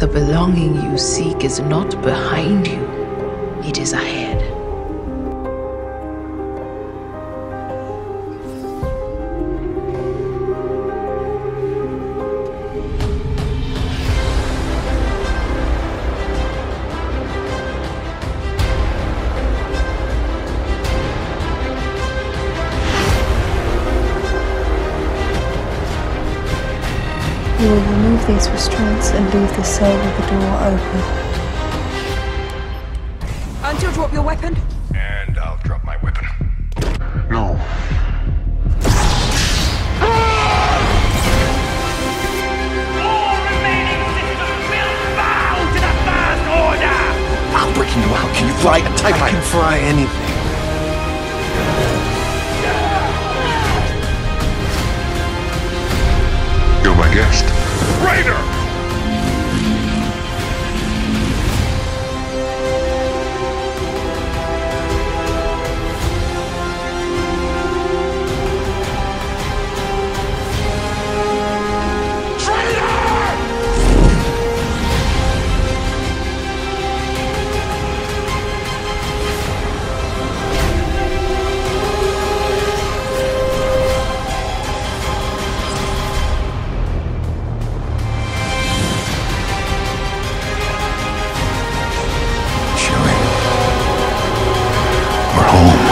The belonging you seek is not behind you, it is ahead. You will remove these restraints and leave the cell with the door open. Until you'll drop your weapon. And I'll drop my weapon. No. I'll break you out. Can you fly a TIE I can fly anything. Guest. Raider! We're